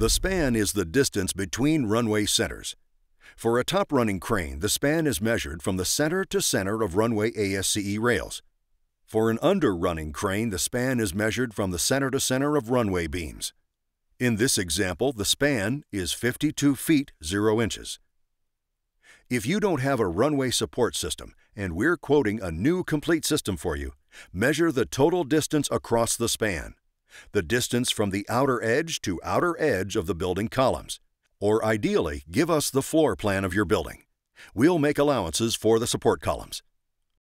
The span is the distance between runway centers. For a top running crane, the span is measured from the center to center of runway ASCE rails. For an under running crane, the span is measured from the center to center of runway beams. In this example, the span is 52 feet 0 inches. If you don't have a runway support system and we're quoting a new complete system for you, measure the total distance across the span, the distance from the outer edge to outer edge of the building columns, or ideally, give us the floor plan of your building. We'll make allowances for the support columns.